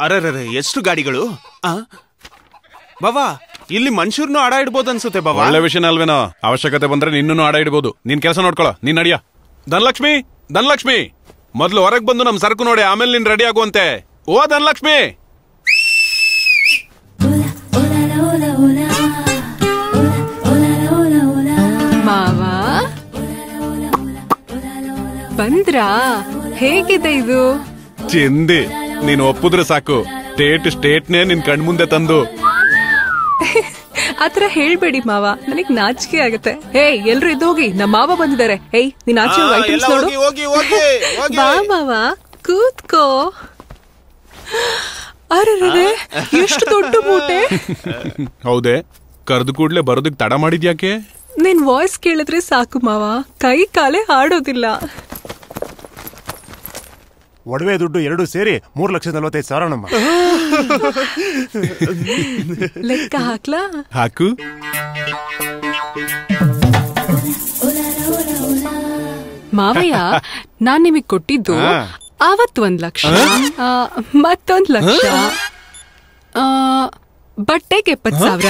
ಅರೆ ಎಷ್ಟು ಗಾಡಿಗಳು? ಆ? ಬಾವಾ ಇಲ್ಲಿ ಮನುಷ್ಯರ್ನು ಅಡ ಇಡ್ಬೋದು ಅನ್ಸುತ್ತೆ ಬಾಬಾ ಒಳ್ಳೆ ವಿಷಯ ಅಲ್ವೇನೋ? ಅವಶ್ಯಕತೆ ಬಂದ್ರೆ ನಿನ್ನೂ ಅಡ ಇಡ್ಬೋದು. ನಿನ್ ಕೆಲಸ ನೋಡ್ಕೊಳ್ಳೋ ನೀನ್ ನಡಿಯ. ಧನಲಕ್ಷ್ಮಿ ಧನಲಕ್ಷ್ಮಿ. ಮೊದ್ಲು ಹೊರಗೆ ಬಂದು ನಮ್ ಸರಕು ನೋಡಿ ಆಮೇಲೆ ನೀನ್ ರೆಡಿ ಆಗುವಂತೆ. ಓ ಧನಲಕ್ಷ್ಮಿ! ಮಾವ? ಬಂದ್ರಾ? ಹೇಗಿದೆ ಇದು? ಚಿಂದಿ ನೀನ್ ಒಪ್ಪಿದ್ರೆ ಸಾಕು. ಸ್ಟೇಟ್ ಸ್ಟೇಟ್ನೇ ನಿನ್ ಕಣ್ಮುಂದೆ ತಂದು. ಆತರ ಹೇಳ್ಬೇಡಿ ಮಾವ. ನನಗ್ ನಾಚಿಕೆ ಆಗತ್ತೆ. ಹೇ ಎಲ್ರು ಇದ್ದು ಹೋಗಿ. ನಮ್ಮ ಮಾವ ಬಂದಿದ್ದಾರೆ. ಹೇ ನೀನ್ ಆಚೆ ನೋಡು ಹೋಗಿ, ಹೋಗಿ, ಹೋಗಿ, ಹೋಗಿ. ಬಾ ಮಾವ. ಕೂತ್ಕೋ. ಅರೆ ಎಷ್ಟು ದೊಡ್ಡ ಮೂಟೆ. ಹೌದೇ. ಕರೆದು ಕೂಡ್ಲೆ ಬರೋದಕ್ ತಡ ಮಾಡಿದ್ಯಾಕೆ? ನಿನ್ ವಾಯ್ಸ್ ಕೇಳಿದ್ರೆ ಸಾಕು ಮಾವ. ಕೈ ಕಾಲೇ ಆಡೋದಿಲ್ಲ ಒಡವೆ ದುಡ್ಡು ಎರಡು ಸೇರಿ ಮೂರು ಲಕ್ಷದ ನಲವತ್ತೈದು ಸಾವಿರ ನಮ್ಮ. ಲೆಕ್ಕ ಹಾಕ್ಲಾ? ಹಾಕು. ಮಾವಯ್ಯ ನಾನ್ ನಿಮಗ್ ಕೊಟ್ಟಿದ್ದು. ಅವತ್ ಒಂದ್ ಲಕ್ಷ. ಆ, ಮತ್ತೊಂದ್ ಲಕ್ಷ. ಆ, ಬಟ್ಟೆಗೆ ಎಪ್ಪತ್ ಸಾವಿರ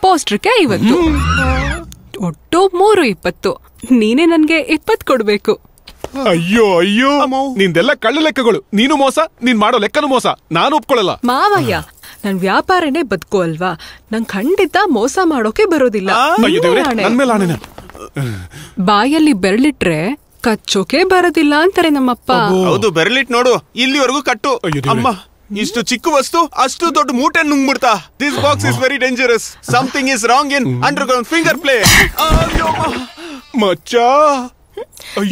ಪೋಸ್ಟರ್ಗೆ ಐವತ್ತು. ಒಟ್ಟು ಮೂರು ಇಪ್ಪತ್ತು. ನೀನೇ ನನ್ಗೆ ಇಪ್ಪತ್ ಕೊಡ್ಬೇಕು. ಅಯ್ಯೋ ಅಯ್ಯೋ. ನಿಂದೆಲ್ಲ ಕಳ್ಳ ಲೆಕ್ಕಗಳು. ನೀನು ಮೋಸ ನೀನ್ ಮಾಡೋ ಲೆಕ್ಕನು ಮೋಸ. ನಾನು ಒಪ್ಕೊಳ್ಳಲ್ಲ. ಮಾವಯ್ಯ ನನ್ ವ್ಯಾಪಾರನೇ ಬದುಕು ಅಲ್ವಾ? ನಂಗ್ ಖಂಡಿತ ಮೋಸ ಮಾಡೋಕೆ ಬರೋದಿಲ್ಲ. ಬಾಯಲ್ಲಿ ಬೆರಳಿಟ್ರೆ ಕಚ್ಚೋಕೆ ಬರೋದಿಲ್ಲ ಅಂತಾರೆ ನಮ್ಮಪ್ಪ. ಹೌದು ಬೆರಳಿಟ್ ನೋಡು. ಇಲ್ಲಿವರೆಗೂ ಕಟ್ಟು. ಅಯ್ಯೋ ಅಮ್ಮ ಇಷ್ಟು ಚಿಕ್ಕ ವಸ್ತು ಅಷ್ಟು ದೊಡ್ಡ ಮೂಟೆ ನುಂಗ್ಬಿಡ್ತಾ. This box is very dangerous something is wrong in underground finger play ಮಚ್ಚ.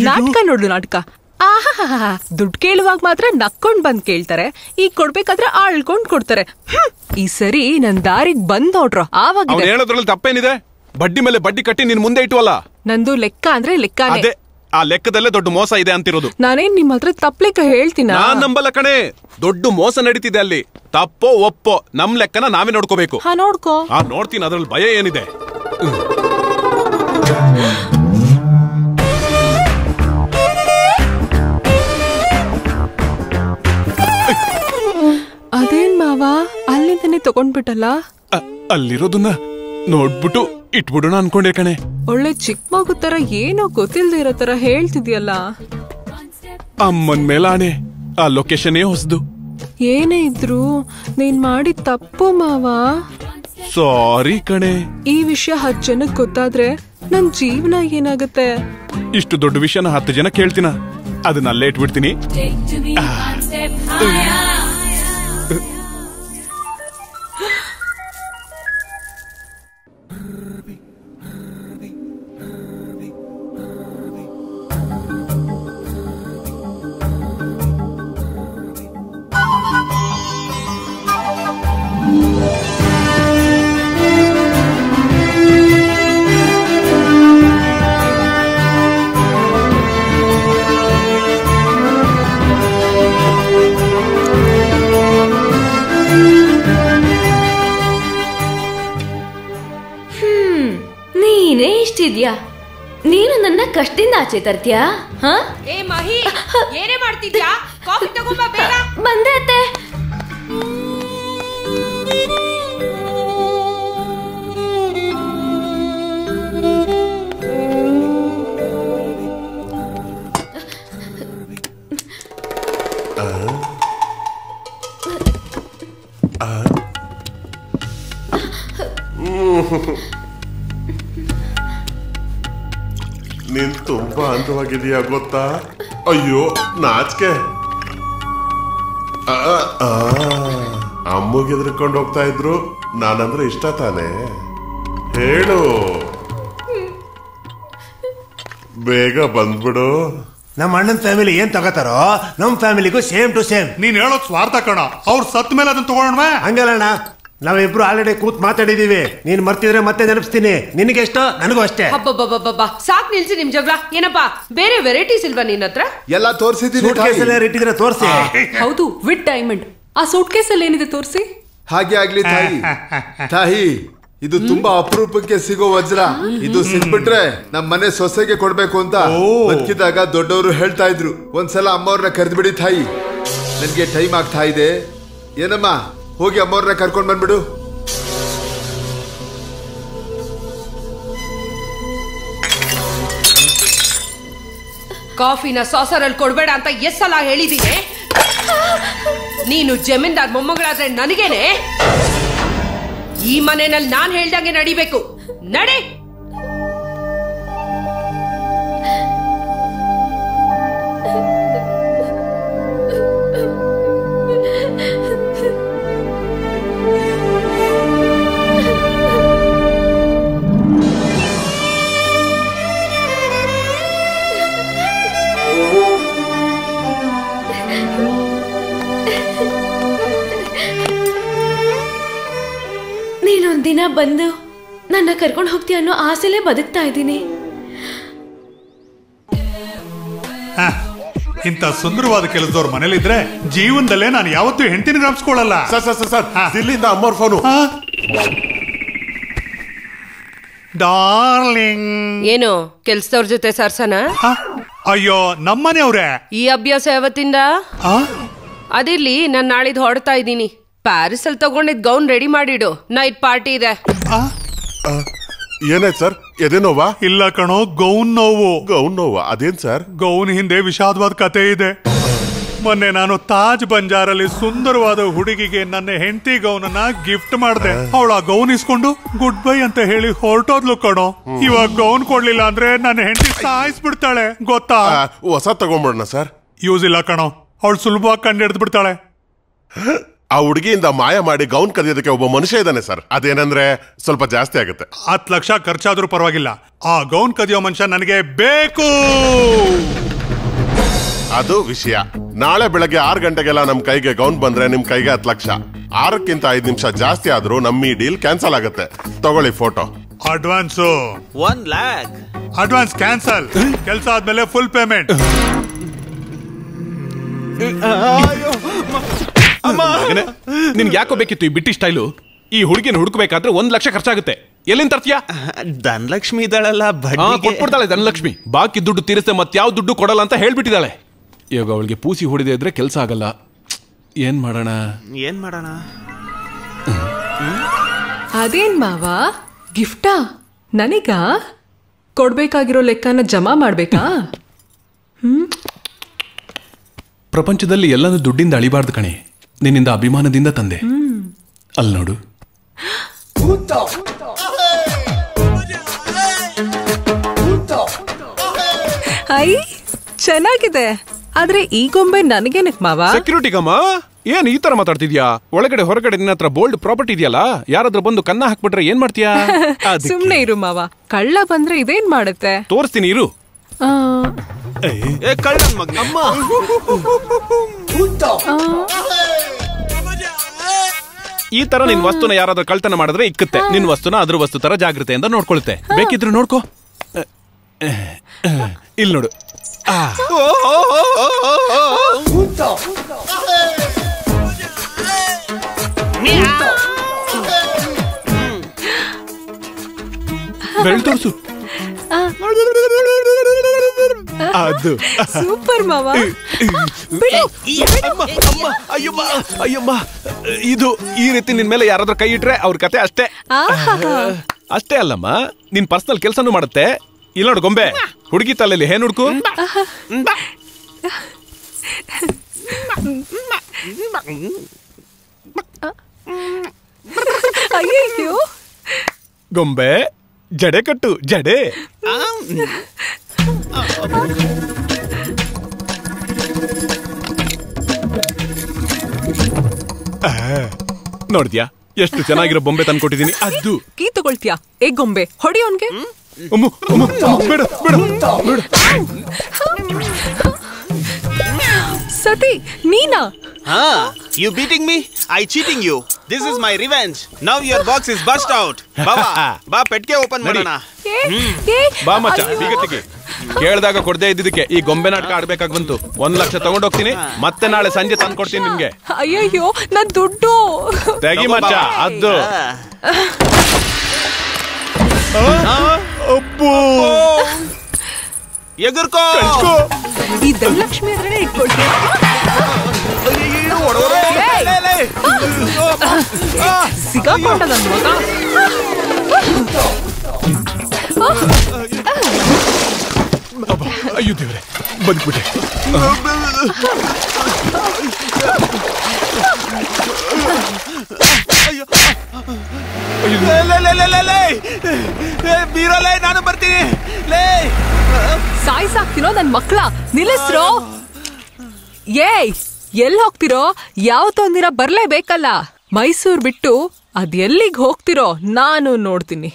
ನಾಟಕ ನೋಡು ನಾಟಕ. ಆಹಾ ದುಡ್ಡು ಕೇಳುವಾಗ ಮಾತ್ರ ನಕ್ಕೊಂಡ್ ಬಂದ್ ಕೇಳ್ತಾರೆ. ಈಗ ಕೊಡ್ಬೇಕಾದ್ರೆ ಆಳ್ಕೊಂಡ್ ಕೊಡ್ತಾರೆ. ಈ ಸರಿ ನನ್ ದಾರಿಗ್ ಬಂದ್ ನೋಡ್ರ. ಆವಾಗ ಹೇಳೋದ್ರಲ್ಲಿ ತಪ್ಪೇನಿದೆ? ಬಡ್ಡಿ ಮೇಲೆ ಬಡ್ಡಿ ಕಟ್ಟಿ ನಿನ್ ಮುಂದೆ ಇಟ್ಟುವಲ್ಲ ನಂದು ಲೆಕ್ಕ ಅಂದ್ರೆ ಲೆಕ್ಕ ಅದೇ ಆ ಲೆಕ್ಕದಲ್ಲೇ ದೊಡ್ಡ ಮೋಸ ಇದೆ ಅಂತಿರೋದು. ನಾನೇನ್ ನಿಮ್ಮ ಹತ್ರ ತಪ್ಪಲೆಕ್ಕ ಲೆಕ್ಕ ಹೇಳ್ತೀನ? ನಾನ್ ನಂಬಲ್ಲ ಕಣೆ. ದೊಡ್ಡ ಮೋಸ ನಡೀತಿದೆ ಅಲ್ಲಿ. ತಪ್ಪೋ ಒಪ್ಪೋ ನಮ್ ಲೆಕ್ಕನ ನಾವೇ ನೋಡ್ಕೋಬೇಕು. ಹಾ ನೋಡ್ಕೋ. ಆ ನೋಡ್ತೀನಿ ಅದ್ರಲ್ಲಿ ಭಯ ಏನಿದೆ? ತಗೊಂಡ್ಬಿಟ್ಟಲ್ಲ? ಅ- ಅಲ್ಲಿರೋದನ್ನ ನೋಡ್ಬಿಟ್ಟು ಇಟ್ಬಿಡೋಣ ಅನ್ಕೊಂಡೆ ಕಣೆ. ಒಳ್ಳೆ ಚಿಕ್ಕ ಮಗು ತರ ಏನೋ ಗೊತ್ತಿಲ್ದೇ ಇರೋ ತರ ಹೇಳ್ತಿದ್ಯಲ್ಲ? ಅಮ್ಮನ್ ಮೇಲೆ ಆ ಲೊಕೇಶನ್ ಹೊಸದು. ಏನೇ ಇದ್ರು ನೀನ್ ಮಾಡಿ ತಪ್ಪು ಮಾವ. ಸಾರಿ ಕಣೆ. ಈ ವಿಷಯ ಹತ್ತು ಜನಕ್ ಗೊತ್ತಾದ್ರೆ ನನ್ ಜೀವನ ಏನಾಗುತ್ತೆ? ಇಷ್ಟು ದೊಡ್ಡ ವಿಷಯನ ಹತ್ತು ಜನ ಕೇಳ್ತೀನ. ಅದನ್ನ ಅಲ್ಲೇ ಇಟ್ಬಿಡ್ತೀನಿ. ಕಷ್ಟದಿಂದ ಆಚೆ ತರ್ತೀಯಾ? ಹಾ? ಏ ಮಹಿ ಏನೇ ಮಾಡ್ತಿದ್ಯಾ? ಕಾಫಿ ತಗೊಂಬ ಬೇಗ. ಬಂದೆ ಅತ್ತೆ. ನೀನ್ ತುಂಬಾ ಅಂದವಾಗಿದೆಯಾ ಗೊತ್ತಾ? ಅಯ್ಯೋ ನಾಚಿಕೆ. ಆ, ಆ, ಅಮ್ಮಗೆ ಎದ್ರುಕೊಂಡು ಹೋಗ್ತಾ ಇದ್ರು. ನಾನಂದ್ರೆ ಇಷ್ಟ ತಾನೆ. ಹೇಳು. ಬೇಗ ಬಂದ್ಬಿಡು. ನಮ್ಮ ಅಣ್ಣನ ಫ್ಯಾಮಿಲಿ ಏನ್ ತಗೋತಾರೋ ನಮ್ ಫ್ಯಾಮಿಲಿಗೂ ಸೇಮ್ ಟು ಸೇಮ್ ನೀನ್ ಹೇಳೋದ್ ಸ್ವಾರ್ಥ ಕಣ. ಅವ್ರು ಸತ್ ಮೇಲೆ ಅದನ್ನ ತಗೊಳ್ಳೋಣ ಹಂಗಲ್ಲಣ್ಣ ನಾವಿಬ್ರು ಆಲ್ರೆಡಿ ಕೂತ್ ಮಾತಾಡಿದೀವಿ. ನೀನ್ ಮರ್ತಿದ್ರೆ ಮತ್ತೆ ನೆನಪಿಸ್ತೀನಿ. ನಿನಗೆ ಎಷ್ಟೋ? ನನಗೂ ಅಷ್ಟೇ. ಸಾಕ್ ನಿಲ್ಸಿ ನಿಮ್ ಜಗಳ. ಏನಪ್ಪಾ ಬೇರೆ ವೆರೈಟೀಸ್ ಇಲ್ವಾ ನಿನ್ನ ಹತ್ರ? ಎಲ್ಲ ತೋರಿಸಿದ್ದೀನಿ ಇಟ್ಟಿದ್ರೆ ತೋರಿಸಿ. ಹೌದು ವಿತ್ ಡೈಮಂಡ್ ಆ ಸೂಟ್ ಕೇಸಲ್ಲಿ ಏನಿದೆ ತೋರಿಸಿ? ಹಾಗೆ ಆಗ್ಲಿ ತಾಯಿ. ತಾಯಿ ಇದು ತುಂಬಾ ಅಪರೂಪಕ್ಕೆ ಸಿಗೋ ವಜ್ರ. ಇದು ಸಿಕ್ಬಿಟ್ರೆ ನಮ್ ಮನೆ ಸೊಸೆಗೆ ಕೊಡ್ಬೇಕು ಅಂತ ಬದುಕಿದಾಗ ದೊಡ್ಡವರು ಹೇಳ್ತಾ ಇದ್ರು. ಒಂದ್ಸಲ ಅಮ್ಮವ್ರನ್ನ ಕರೆದ್ಬಿಡಿ ತಾಯಿ. ನನ್ಗೆ ಟೈಮ್ ಆಗ್ತಾ ಇದೆ. ಏನಮ್ಮ? ಹೋಗಿ ಅಮ್ಮವ್ರನ್ನ ಕರ್ಕೊಂಡು ಬಂದ್ಬಿಡು. ಕಾಫಿನ ಸಾಸರಲ್ಲಿ ಕೊಡ್ಬೇಡ ಅಂತ ಎಸ್ ಸಲ ಹೇಳಿದೀನಿ. ನೀನು ಜಮೀನ್ದಾರ್ ಮೊಮ್ಮಗಳಾದ್ರೆ ನನಗೇನೆ? ಈ ಮನೆಯಲ್ಲಿ ನಾನು ಹೇಳ್ದಂಗೆ ನಡಿಬೇಕು. ನಡೆ! ನನ್ನ ಕರ್ಕೊಂಡು ಹೋಗ್ತೀಯ ಅನ್ನೋ ಆಸೆಲೇ ಬದುಕ್ತಾ ಇದ್ದೀನಿ. ಇಂಥ ಸುಂದರವಾದ ಕೆಲಸದವ್ರ ಮನೇಲಿದ್ರೆ ಜೀವನದಲ್ಲೇ ನಾನು ಯಾವತ್ತೂ ಹೆಂಡತಿನ ಜ್ಞಾಪಿಸ್ಕೊಳ್ಳಲ್ಲ ಸರ್ ಸರ್ ಸರ್ ಸರ್ ದಿಲ್ಲಿಂದ ಅಮ್ಮರ್ ಫೋನು ಡಾರ್ಲಿಂಗ್. ಏನು ಕೆಲ್ಸದವ್ರ ಜೊತೆ ಸರ್ಸನ? ಅಯ್ಯೋ ನಮ್ಮನೆಯವ್ರೆ ಈ ಅಭ್ಯಾಸ ಯಾವತ್ತಿಂದ? ಅದಿರ್ಲಿ ನಾನು ನಾಳಿದ್ ಹೊಡ್ತಾ ಇದ್ದೀನಿ. ಪ್ಯಾರಿಸ್ ಅಲ್ಲಿ ತಗೊಂಡಿದ್ ಗೌನ್ ರೆಡಿ ಮಾಡಿಡು. ನೈಟ್ ಪಾರ್ಟಿ ಇದೆ. ಏನಾಯ್ತು ಸರ್? ಎದೆ ನೋವಾ? ಇಲ್ಲ ಕಣೋ ಗೌನ್ ನೋವು. ಗೌನ್ ನೋವಾ? ಅದೇನ್ ಸರ್? ಗೌನ್ ಹಿಂದೆ ವಿಷಾದವಾದ ಕತೆ ಇದೆ. ಮೊನ್ನೆ ನಾನು ತಾಜ್ ಬಂಜಾರಲ್ಲಿ ಸುಂದರವಾದ ಹುಡುಗಿಗೆ ನನ್ನ ಹೆಂಡತಿ ಗೌನನ್ನ ಗಿಫ್ಟ್ ಮಾಡಿದೆ. ಅವಳ ಆ ಗೌನ್ ಇಸ್ಕೊಂಡು ಗುಡ್ ಬೈ ಅಂತ ಹೇಳಿ ಹೊರಟೋದ್ಲು ಕಣೋ. ಇವಾಗ ಗೌನ್ ಕೊಡ್ಲಿಲ್ಲ ಅಂದ್ರೆ ನನ್ನ ಹೆಂಡತಿ ಸಾಯಿಸ್ಬಿಡ್ತಾಳೆ. ಗೊತ್ತಾ? ಹೊಸ ತಗೊಂಡ್ಬಿಡೋಣ ಸರ್. ಯೂಸ್ ಇಲ್ಲ ಕಣೋ. ಅವಳು ಸುಲಭವಾಗಿ ಕಂಡು ಹಿಡ್ದು ಬಿಡ್ತಾಳೆ ಆ ಹುಡುಗಿಯಿಂದ ಮಾಯ ಮಾಡಿ ಗೌನ್ ಕದಿಯೋದಕ್ಕೆ ಒಬ್ಬ ಮನುಷ್ಯ ಇದ್ದಾನೆ ಸರ್. ಅದೇನಂದ್ರೆ ಸ್ವಲ್ಪ ಜಾಸ್ತಿ ಆಗುತ್ತೆ. ಹತ್ತು ಲಕ್ಷ ಖರ್ಚಾದ್ರೂ ಪರವಾಗಿಲ್ಲ. ಆ ಗೌನ್ ಕದಿಯೋ ಮನುಷ್ಯ ನನಗೆ ಬೇಕು! ಅದು ವಿಷಯ. ನಾಳೆ ಬೆಳಗ್ಗೆ ಆರು ಗಂಟೆಗೆಲ್ಲ ನಮ್ ಕೈಗೆ ಗೌನ್ ಬಂದ್ರೆ ನಿಮ್ ಕೈಗೆ ಹತ್ತು ಲಕ್ಷ. ಆರಕ್ಕಿಂತ ಐದು ನಿಮಿಷ ಜಾಸ್ತಿ ಆದ್ರೂ ನಮ್ಮ ಈ ಡೀಲ್ ಕ್ಯಾನ್ಸಲ್ ಆಗುತ್ತೆ. ತಗೊಳ್ಳಿ photo. Advance. One lakh advance cancel. ಕೆಲಸ ಆದ್ಮೇಲೆ ಫುಲ್ ಪೇಮೆಂಟ್ ನಿನ್ಗೆ ಯಾಕೋ ಬೇಕಿತ್ತು ಈ ಬಿಟ್ಟಿ ಸ್ಟೈಲು? ಈ ಹುಡುಗಿನ ಹುಡುಕಬೇಕಾದ್ರೆ ಒಂದ್ ಲಕ್ಷ ಖರ್ಚಾಗುತ್ತೆ. ಎಲ್ಲಿಂದ ತರ್ತೀಯಾ? ಧನಲಕ್ಷ್ಮಿ ಇದ್ದಾಳಲ್ಲ ಹಾ ಕೊಟ್ಬಿಡ್ತಾಳೆ ಧನಲಕ್ಷ್ಮಿ. ಬಾಕಿ ದುಡ್ಡು ತೀರಿಸ್ತೆ ಮತ್ತೆ ಯಾವ ದುಡ್ಡು ಕೊಡಲ್ಲ ಅಂತ ಹೇಳ್ಬಿಟ್ಟಿದ್ದಾಳೆ. ಇವಾಗ ಅವಳಿಗೆ ಪೂಸಿ ಹೊಡಿದೆ ಇದ್ರೆ ಕೆಲಸ ಆಗಲ್ಲ. ಏನ್ ಮಾಡೋಣ? ಏನ್ ಮಾಡೋಣ? ಅದೇನ್ ಮಾವ? ಗಿಫ್ಟಾ? ನನಗ? ಕೊಡ್ಬೇಕಾಗಿರೋ ಲೆಕ್ಕನ ಜಮಾ ಮಾಡ್ಬೇಕಾ? ಪ್ರಪಂಚದಲ್ಲಿ ಎಲ್ಲನೂ ದುಡ್ಡಿಂದ ಅಳಿಬಾರ್ದು ಕಣೆ. ನಿನ್ನಿಂದ ಅಭಿಮಾನದಿಂದ ತಂದೆ. ಅಲ್ಲಿ ನೋಡು. ಐ ಚೆನ್ನಾಗಿದೆ. ಆದ್ರೆ ಈ ಗೊಂಬೆ ನನಗೇನಕ್ ಮಾವ? ಸೆಕ್ಯೂರಿಟಿ ಗಮ್ಮ ಏನ್ ಈ ತರ ಮಾತಾಡ್ತಿದ್ಯಾ? ಒಳಗಡೆ ಹೊರಗಡೆ ನಿನ್ನ ಹತ್ರ ಬೋಲ್ಡ್ ಪ್ರಾಪರ್ಟಿ ಇದೆಯಲ್ಲ ಯಾರಾದ್ರೂ ಬಂದು ಕನ್ನ ಹಾಕ್ಬಿಟ್ರೆ ಏನ್ ಮಾಡ್ತೀಯಾ. ಸುಮ್ನೆ ಇರು ಮಾವ. ಕಳ್ಳ ಬಂದ್ರೆ ಇದೇನ್ ಮಾಡುತ್ತೆ? ತೋರಿಸ್ತೀನಿ ಇರು. ಆ, ಏ ಕಳ್ಳನ್ ಮಗ್ನೆ. ಅಮ್ಮ. ಈ ತರ ನಿನ್ ವಸ್ತುನ ಯಾರಾದ್ರೂ ಕಳ್ತನ ಮಾಡಿದ್ರೆ ಇಕ್ಕುತ್ತೆ. ನಿನ್ ವಸ್ತುನ ಅದ್ರ ವಸ್ತು ತರ ಜಾಗ್ರತೆಯಿಂದ ನೋಡ್ಕೊಳುತ್ತೆ. ಬೇಕಿದ್ರು ನೋಡ್ಕೋ. ಇಲ್ಲಿ ನೋಡು. ಆ, ಬೆಳ್ ತೋರ್ಸು. ಅದು. ಸೂಪರ್ ಮಾವ. ಅಯ್ಯಮ್ಮ ಅಯ್ಯಮ್ಮ ಇದು ಈ ರೀತಿ ನಿನ್ ಮೇಲೆ ಯಾರಾದ್ರೂ ಕೈ ಇಟ್ರೆ ಅವ್ರ ಕತೆ ಅಷ್ಟೇ. ಅಷ್ಟೇ ಅಲ್ಲಮ್ಮ ನಿನ್ ಪರ್ಸನಲ್ ಕೆಲಸನೂ ಮಾಡುತ್ತೆ. ಇಲ್ಲ ನೋಡು ಗೊಂಬೆ ಹುಡುಗಿ ತಲೆಯಲ್ಲಿ ಹೇ ಹುಡುಕು ಗೊಂಬೆ ಜಡೆ ಕಟ್ಟು ಜಡೆ. ನೋಡ್ದ್ಯಾ? ಎಷ್ಟು ಚೆನ್ನಾಗಿರೋ ಬೊಂಬೆ ತಂದ್ಕೊಟ್ಟಿದೀನಿ ಅದು. ಕೀ ತಗೊಳ್ತೀಯಾ? ಏ ಗೊಂಬೆ ಹೊಡಿ ಅವನ್ಗೆ. ಅಮ್ಮ, ಅಮ್ಮ, ಬೇಡ ಬೇಡ. ಬೇಡ ಸತಿ ನೀನಾ? ಹಾ you beating me I cheating you this is my revenge now your box is bust out ಬಾ ಬಾ ಪೆಟ್ಗೆ ಓಪನ್ ಮಾಡೋಣ. ಬಾ ಮಚ್ಚ ಬೀಗ ಬೀಗತ್ತಿಗೆ. ಕೇಳ್ದಾಗ ಕೊಡದೆ ಇದ್ದಿದ್ದಕ್ಕೆ ಈ ಗೊಂಬೆ ನಾಟಕ ಆಡ್ಬೇಕಾಗಿ ಬಂತು. ಒಂದ್ ಲಕ್ಷ ತಗೊಂಡೋಗ್ತೀನಿ ಮತ್ತೆ ನಾಳೆ ಸಂಜೆ ತಂದು ಕೊಡ್ತೀನಿ ನಿಮ್ಗೆ. ಅಯ್ಯಯ್ಯೋ ನನ್ ದುಡ್ಡು. ತೆಗಿ ಮಚ್ಚ ಅದು ಅಪ್ಪು. ಎಗರ್ಕೋ. ಈ ಧನಲಕ್ಷ್ಮಿ ಹತ್ರನೇ ಇಟ್ಕೊಳ್ತೀನಿ. ಸಿಗಾಕೊಂಡ ನನ್ ಮಗ. ಅಯ್ಯೋ ದೇವ್ರೆ ಬಂದ್ಬಿಟ್ಟೆ ಲೇ, ಲೇ, ಲೇ, ಲೇ, ಲೇ, ಲೇ. ಬೀರೋ ಲೇ ನಾನು ಬರ್ತೀನಿ. ಲೇ. ಸಾಯ್ಸಾಕ್ತಿರೋ ನನ್ ಮಕ್ಳ. ನಿಲ್ಲಿಸ್ರೋ. ಏಯ್ ಎಲ್ಲಿ ಹೋಗ್ತಿರೋ? ಯಾವತ್ತೊಂದಿನ ಬರ್ಲೇಬೇಕಲ್ಲ. ಮೈಸೂರ್ ಬಿಟ್ಟು ಅದ್ ಎಲ್ಲಿಗ್ ಹೋಗ್ತಿರೋ? ನಾನು ನೋಡ್ತೀನಿ.